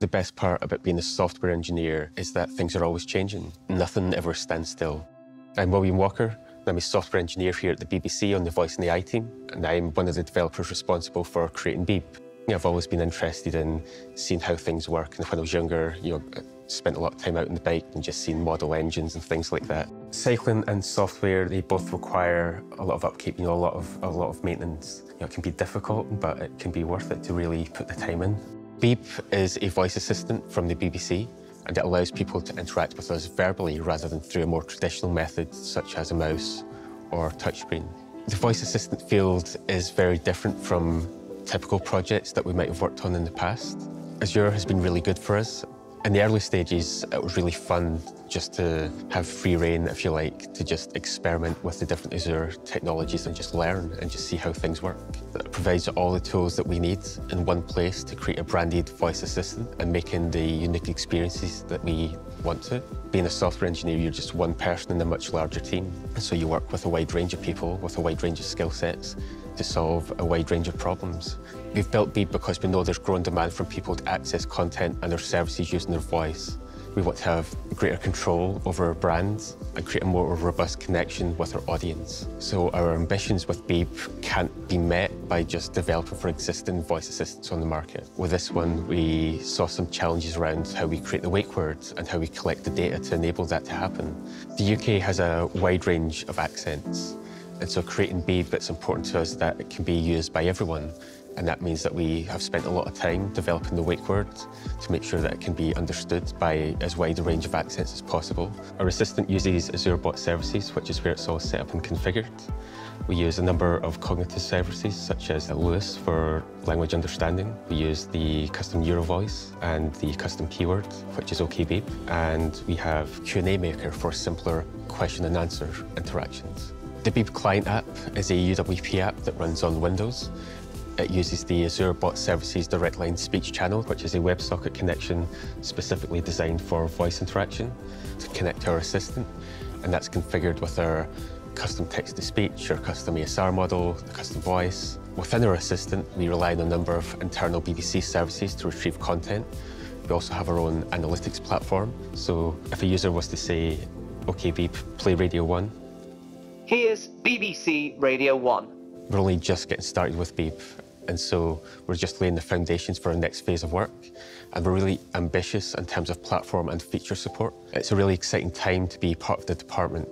The best part about being a software engineer is that things are always changing. Nothing ever stands still. I'm William Walker. I'm a software engineer here at the BBC on the Voice and AI team, and I'm one of the developers responsible for creating Beeb. I've always been interested in seeing how things work, and when I was younger, you know, spent a lot of time out on the bike and just seeing model engines and things like that. Cycling and software, they both require a lot of upkeep, you know, a lot of a lot of maintenance. You know, it can be difficult, but it can be worth it to really put the time in. Beeb is a voice assistant from the BBC, and it allows people to interact with us verbally rather than through a more traditional method such as a mouse or touchscreen. The voice assistant field is very different from typical projects that we might have worked on in the past. Azure has been really good for us. In the early stages, it was really fun just to have free reign, if you like, to just experiment with the different Azure technologies and just learn and just see how things work. It provides all the tools that we need in one place to create a branded voice assistant and making the unique experiences that we want to. Being a software engineer, you're just one person in a much larger team. So you work with a wide range of people with a wide range of skill sets to solve a wide range of problems. We've built Beeb because we know there's growing demand from people to access content and their services using their voice. We want to have greater control over our brands and create a more robust connection with our audience. So our ambitions with Beeb can't be met by just developing for existing voice assistants on the market. With this one, we saw some challenges around how we create the wake words and how we collect the data to enable that to happen. The UK has a wide range of accents. And so creating Beeb, it's important to us that it can be used by everyone. And that means that we have spent a lot of time developing the wake word to make sure that it can be understood by as wide a range of accents as possible. Our assistant uses Azure Bot Services, which is where it's all set up and configured. We use a number of cognitive services, such as LUIS for language understanding. We use the custom neural voice and the custom keyword, which is OKBeeb. And we have QnA Maker for simpler question and answer interactions. The Beeb Client app is a UWP app that runs on Windows. It uses the Azure Bot Services Direct Line Speech Channel, which is a WebSocket connection specifically designed for voice interaction to connect to our assistant. And that's configured with our custom text-to-speech, our custom ASR model, the custom voice. Within our assistant, we rely on a number of internal BBC services to retrieve content. We also have our own analytics platform. So if a user was to say, OK, Beeb, play Radio 1, Here's BBC Radio 1. We're only just getting started with Beeb, and so we're just laying the foundations for our next phase of work. And we're really ambitious in terms of platform and feature support. It's a really exciting time to be part of the department.